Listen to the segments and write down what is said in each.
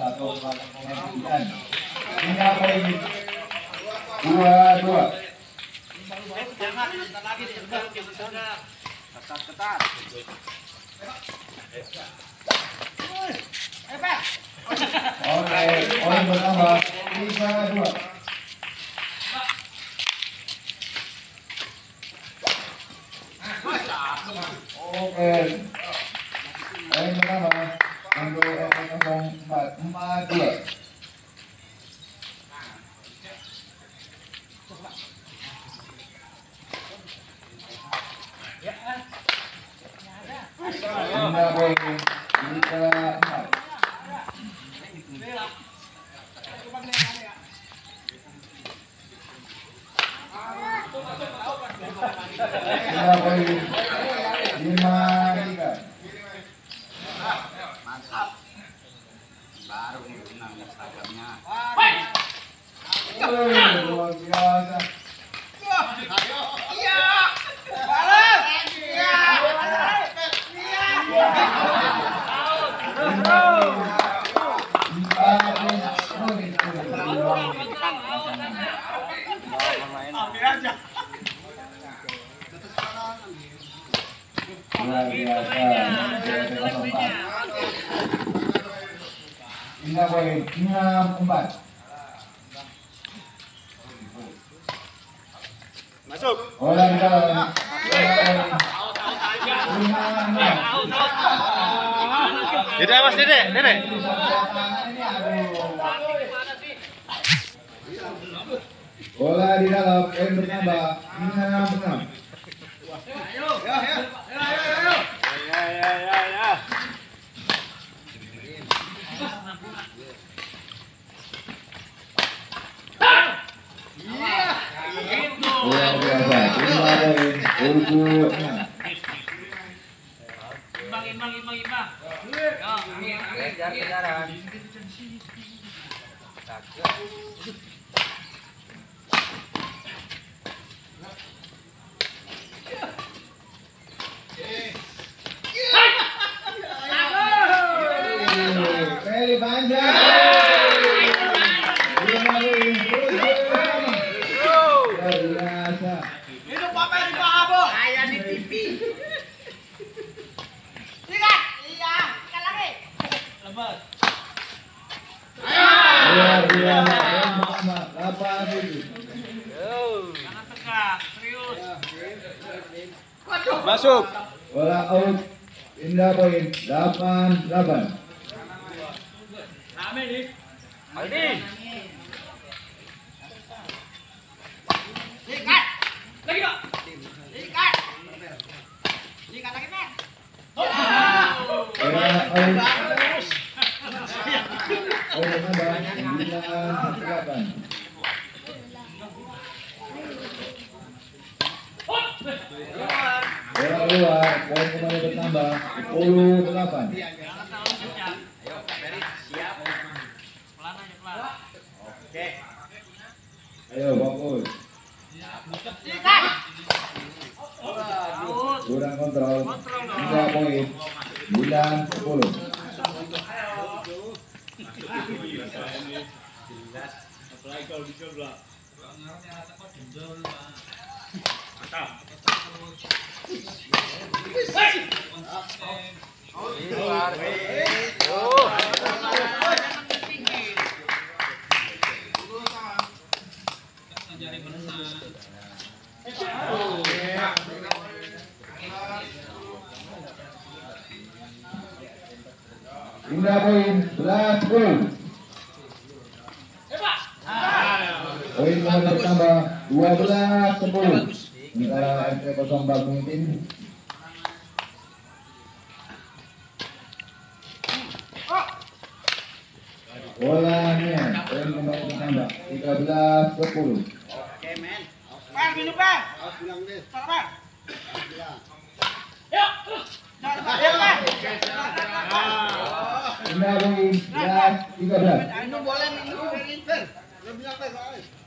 Satu satu melakukan pemain pilihan. Indah poin. Dua dua. Jangan, bentar lagi nih. Bentar, bentar. Ketat, ketat. Eh, Pak. Oke, poin bertambah tiga dua. Oke, poin bertambah đô hồng phật ma địa Hãy subscribe cho kênh Ghiền Mì Gõ Để không bỏ lỡ những video hấp dẫn lima Mantap. Baru nih menang Instagramnya. Woi, luar biasa. Luar biasa. poin. 64 masuk. Oleh Dede mas, Dede, Dede. Bola di dalam, poin bertambah. Imbang, imbang, imbang. Yo, kejar kejaran. Peli panjang. Lima poin tujuh enam. Luar biasa. Itu pamer di paha, Bu. Kayak di TV. Lihat. Iya, sekali lagi. Lepas. Jangan tegak, serius. Masuk. Bola out. Indah poin delapan delapan. Rame nih. Aldi. Lihat. Lagi. Lihat lagi. Bola out. Poin bertambah sembilan delapan. Bola keluar, poin kembali bertambah sepuluh delapan. Jangan terlalu kencang. Ayo, Beri, siap. Pelan aja, pelan. Oke. Ayo fokus. Kurang kontrol. Kontrol dong. Tiga poin. Sembilan sepuluh. Indah poin 11 gol. Poin tambah 12 10. Mitra FC 04 Mungkin Bolanya dan kembali ditambah 13 10. Oke, men. Bang, minum, Bang. Harus bilang deh. Bang, Bang. Yuk. Kembali 13 13. Minum boleh minum. Lu bilang teh, guys.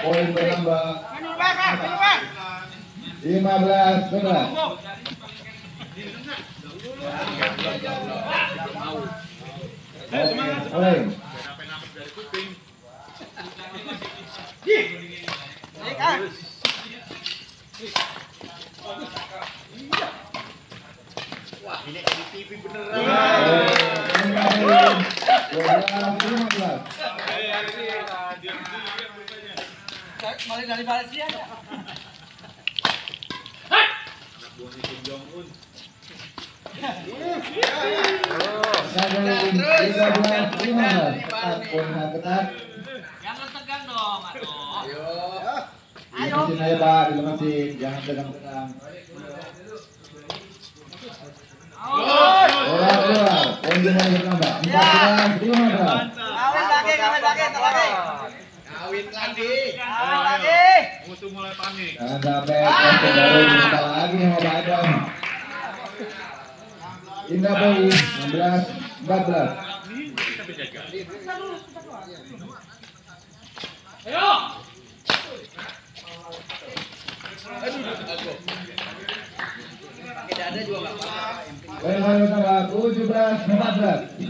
Poin kembali 11 13. Silakan kalau mau minta minum. Jangan terlalu memaksakan. Poin bertambah Minum bang, bang. Minum bang. 15 Jangan tegang dong, atuh. Dilepasin aja Pak, dilepasin, jangan tegang-tegang. Bola keluar, poin kembali bertambah. 14 15. Kawin lagi, kawin lagi, lagi. Kawin lagi. Jangan sampai lagi sama Pak Indah poin 16 14. Poin kembali bertambah 17 14.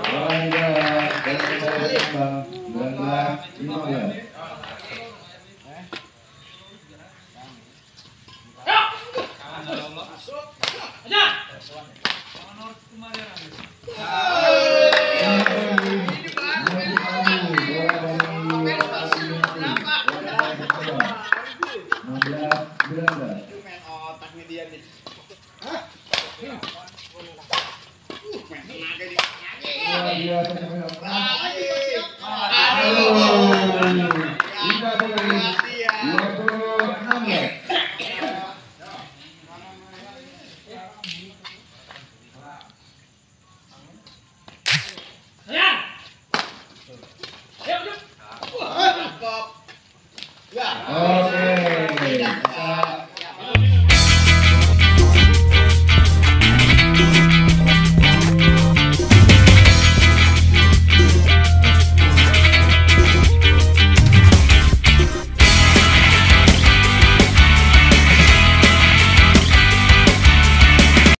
Poin dua, poin kembali bertambah 19 15. otak nih dia nih.